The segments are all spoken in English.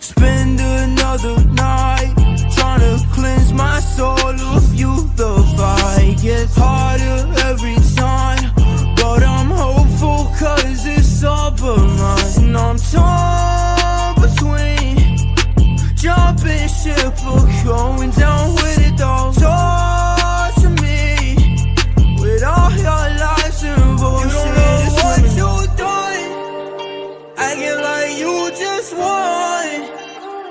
Spend another night trying to cleanse my soul of you. The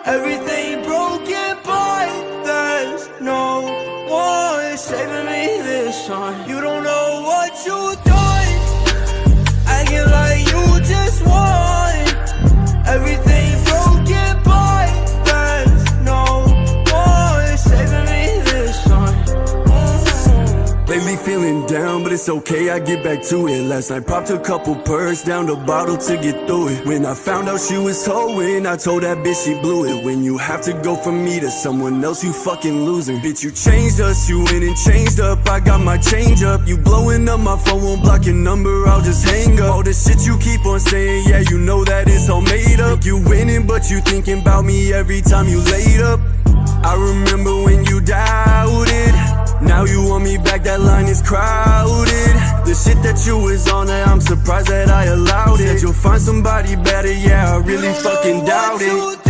Everything broken, but there's no one saving me this time. You don't know what you Lately feeling down, but it's okay, I get back to it. Last night popped a couple Percs, down the bottle to get through it. When I found out she was hoeing, I told that bitch she blew it. When you have to go from me to someone else, you fucking losing. Bitch, you changed us, you went and changed up. I got my change up. You blowing up my phone, won't block your number, I'll just hang up. All the shit you keep on saying, yeah, you know that it's all made up. You winning, but you thinking about me every time you laid up. I remember when you doubted. Now you want me back, that line is crowded. The shit that you was on, eh, I'm surprised that I allowed it. Said you'll find somebody better, yeah, I really fucking doubt it.